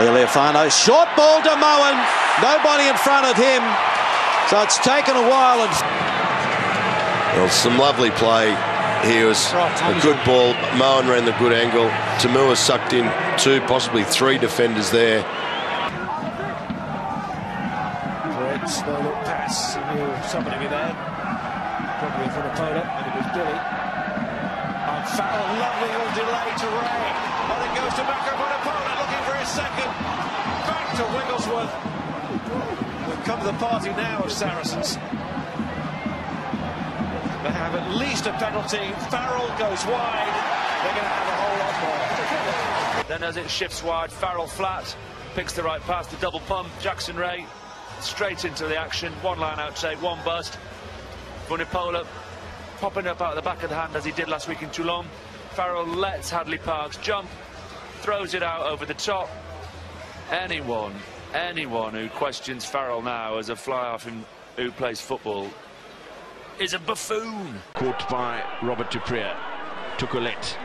Lealiifano. Short ball to Moen. Nobody in front of him. So it's taken a while. And well, some lovely play here. was a good ball. Moen ran the good angle. To'omua sucked in two, possibly three defenders there. Great slow look pass. Somebody be there. Probably from opponent, and it was Billy. And foul, lovely little delay to Ray. And it goes to on opponent, looking for his second. Back to Wigglesworth. We've come to the party now of Saracens. They have at least a penalty. Farrell goes wide. They're going to have a whole lot more. Then as it shifts wide, Farrell flat, picks the right pass, the double pump, Jackson Ray straight into the action, one line out take, one bust. Vunipola popping up out of the back of the hand as he did last week in Toulon. Farrell lets Hadleigh Parkes jump, throws it out over the top. Anyone, anyone who questions Farrell now as a fly-half who plays football is a buffoon. Caught by Robert du Preez. Tuculet.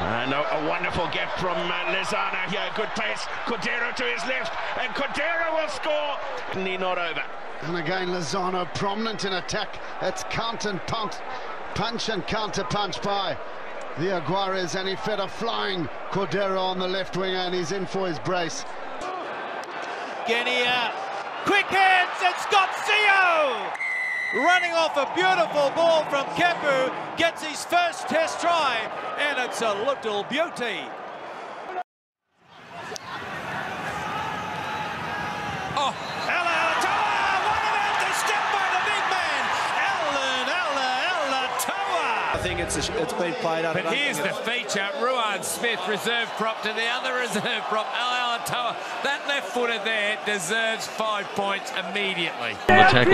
And a, a, wonderful gift from uh, Lozano here. Good pace. Cordero to his left. And Cordero will score. Knee not over. And again, Lozano prominent in attack. It's count and punch, and counter punch by the Jaguares. And he fed a flying Cordero on the left wing and he's in for his brace. Genia. Quick hands and Scott Sio! running off a beautiful ball from Kepu, gets his first test try, and it's a little beauty. Oh, Alaalatoa! What about the step by the big man? Allan Ella Alatoa! I think it's a, it's been played up. But here's the feature: Ruan Smith, reserve prop to the other reserve prop, Alaalatoa. That left footer there deserves five points immediately. The tackle.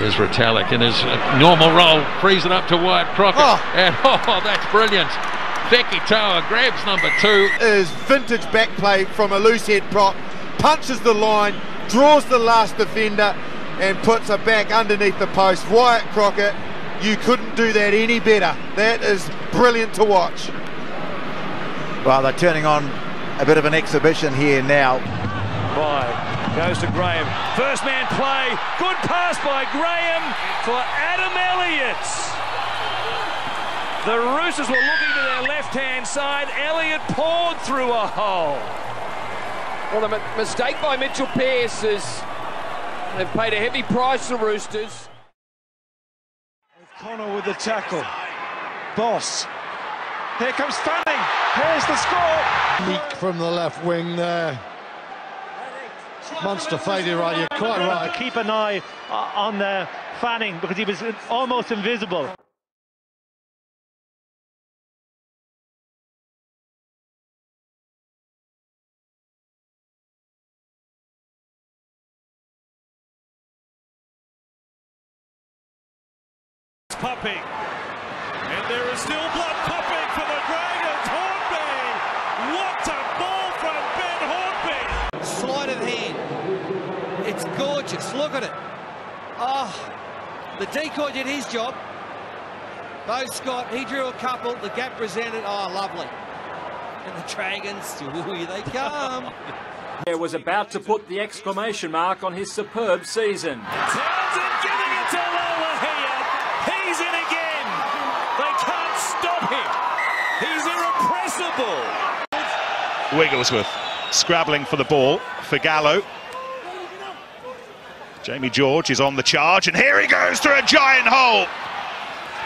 There's Retallick in his normal role, frees it up to Wyatt Crockett. Oh. And oh, that's brilliant. Fekitoa grabs number two. Is vintage back play from a loose head prop, punches the line, draws the last defender, and puts it back underneath the post. Wyatt Crockett, you couldn't do that any better. That is brilliant to watch. Well, they're turning on a bit of an exhibition here now. Bye. Goes to Graham. First man play. Good pass by Graham for Adam Elliott. The Roosters were looking to their left-hand side. Elliott poured through a hole. Well, the mistake by Mitchell Pearce is they've paid a heavy price, the Roosters. Connor with the tackle. Boss. Here comes Fanning. Here's the score. Leak from the left wing there. Monster failure, right? You're quite right. Keep an eye uh, on the Fanning because he was almost invisible. Popping, and there is still blood popping for the Dragons. Hornby, what a ball from Ben Hornby! Sleight of hand. It's gorgeous. Look at it. Oh, the decoy did his job. Beau Scott, he drew a couple. The gap presented. Oh, lovely. And the Dragons, here they come. There was about to put the exclamation mark on his superb season. Wigglesworth scrabbling for the ball for Gallo. Jamie George is on the charge, and here he goes through a giant hole.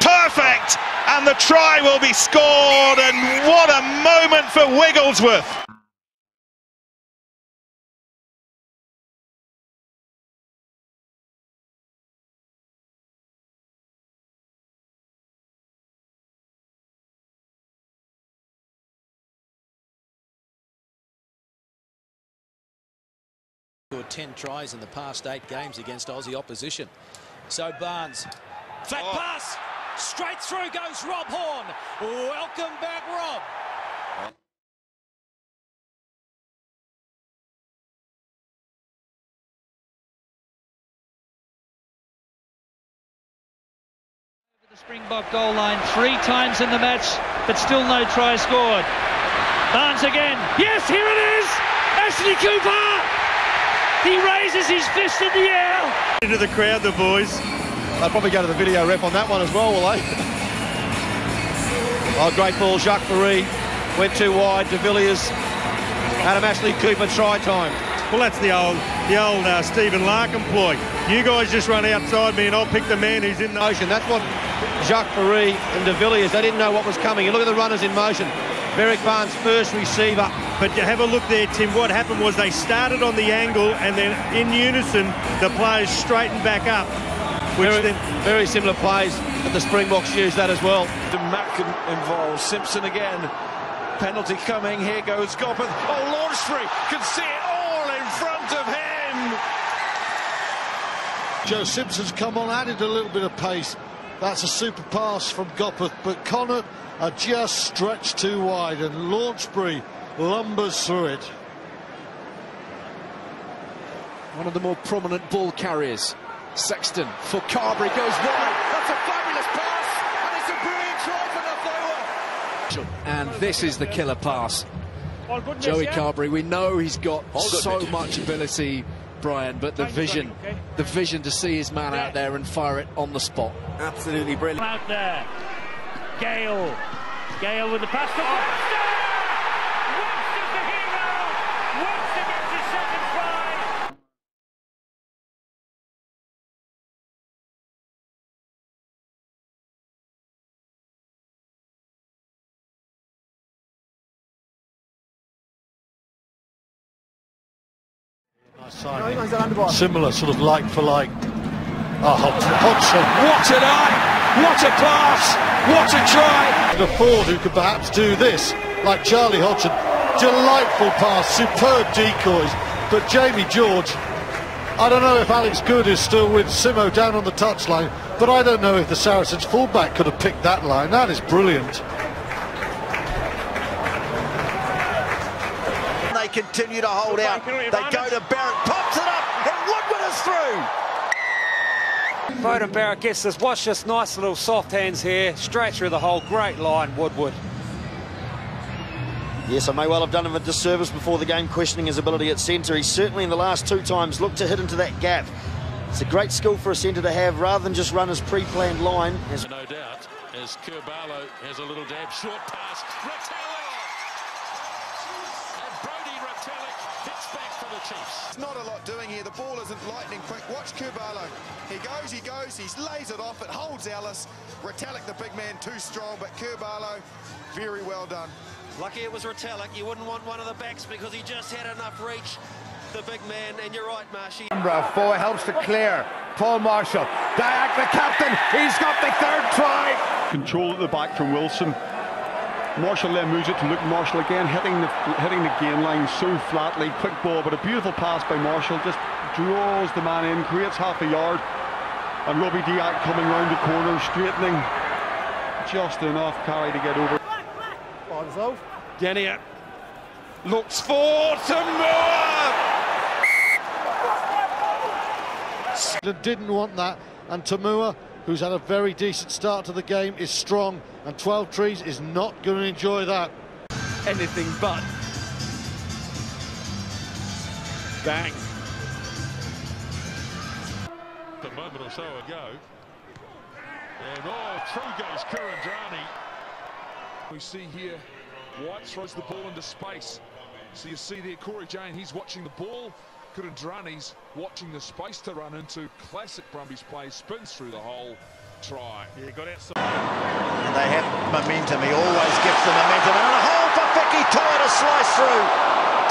Perfect! And the try will be scored, and what a moment for Wigglesworth. 10 tries in the past eight games against Aussie opposition. So Barnes, flat oh. pass, straight through goes Rob Horne. Welcome back, Rob. The Springbok goal line three times in the match, but still no try scored. Barnes again. Yes, here it is. Ashley Cooper. He raises his fist in the air. Into the crowd, the boys. I'll probably go to the video ref on that one as well, will they? oh, great ball. Jaque Fourie went too wide. De Villiers. Adam Ashley Cooper try time. Well, that's the old, the old uh, Stephen Larkham ploy. You guys just run outside me, and I'll pick the man who's in the motion. That's what Jaque Fourie and De Villiers. They didn't know what was coming. You look at the runners in motion. Berrick Barnes first receiver. But you have a look there, Tim. What happened was they started on the angle and then in unison the players straightened back up. Which very, then... very similar plays that the Springboks used that as well. The Mack involved. Simpson again. Penalty coming. Here goes Gopperth. Oh, Launchbury can see it all in front of him. Joe Simpson's come on, added a little bit of pace. That's a super pass from Gopperth, but Connacht are just stretched too wide, and Launchbury lumbers through it. One of the more prominent ball carriers. Sexton for Carbery goes wide. That's a fabulous pass, and it's a brilliant try for Nofoa. And this is the killer pass. Joey Carbery, we know he's got so much ability, Brian, but the vision, the vision to see his man out there and fire it on the spot. Absolutely brilliant. Out there. Gale. Gale with the pass Similar, sort of like for like. Oh, Hodgson. What an eye! What a pass! What a try! The Ford who could perhaps do this, like Charlie Hodgson. Delightful pass, superb decoys. But Jamie George, I don't know if Alex Goode is still with Simo down on the touchline, but I don't know if the Saracens fullback could have picked that line. That is brilliant. Continue to hold out. They go to Barrett, pops it up, and Woodward is through. Beauden Barrett gets this. Watch this nice little soft hands here. Straight through the hole. Great line, Woodward. Yes, I may well have done him a disservice before the game, questioning his ability at centre. He's certainly in the last two times looked to hit into that gap. It's a great skill for a centre to have rather than just run his pre-planned line. As no doubt, as Kerr-Barlow has a little dab, short pass, Chiefs. Not a lot doing here. The ball isn't lightning quick. Watch Kerr-Barlow. He goes, he goes, he lays it off. It holds Ellis. Retallick, the big man, too strong, but Kerr-Barlow, very well done. Lucky it was Retallick. You wouldn't want one of the backs because he just had enough reach. The big man, and you're right, Marshy. Four helps to clear. Paul Marshall. Diack, the captain. He's got the third try. Control at the back from Wilson. Marshall then moves it to Luke Marshall again, hitting the hitting the gain line so flatly. Quick ball, but a beautiful pass by Marshall. Just draws the man in, creates half a yard. And Robbie Diack coming round the corner, straightening just enough carry to get over. Oh, Genia looks for Toomua. Didn't want that, and Toomua who's had a very decent start to the game, is strong, and Twelvetrees is not going to enjoy that. Anything but. Bang. A moment or so ago. And oh, through goes Kuridrani. We see here, White throws the ball into space. So you see there, Cory Jane, he's watching the ball. Kuridrani's watching the space to run into. Classic Brumbies play, spins through the hole, try. Yeah, got outside. And they have momentum. He always gets the momentum. And a hole for Fekitoa to slice through.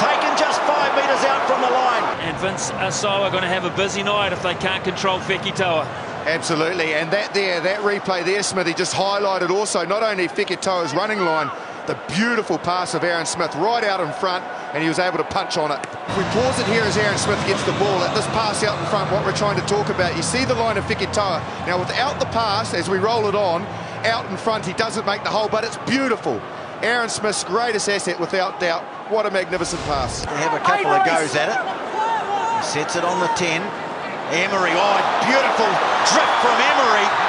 Taken just five metres out from the line. And Vince Asawa are going to have a busy night if they can't control Fekitoa. Absolutely, and that there, that replay there, Smithy, just highlighted also not only Fekitoa's running line, the beautiful pass of Aaron Smith right out in front, and he was able to punch on it. If we pause it here as Aaron Smith gets the ball, at this pass out in front, what we're trying to talk about, you see the line of Fekitoa. Now, without the pass, as we roll it on, out in front, he doesn't make the hole, but it's beautiful. Aaron Smith's greatest asset, without doubt. What a magnificent pass. They have a couple of goes at it. He sets it on the 10. Emery, oh, beautiful drift from Emery.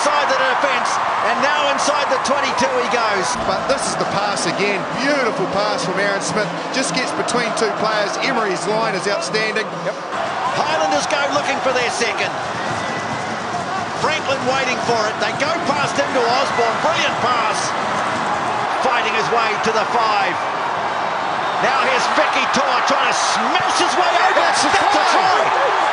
Got on the outside the defence, and now inside the 22 he goes. But this is the pass again. Beautiful pass from Aaron Smith. Just gets between two players. Emery's line is outstanding. Yep. Highlanders go looking for their second. Franklin waiting for it. They go past him to Osborne. Brilliant pass. Fighting his way to the five. Now here's Vicky Toa trying to smash his way over. That's a try.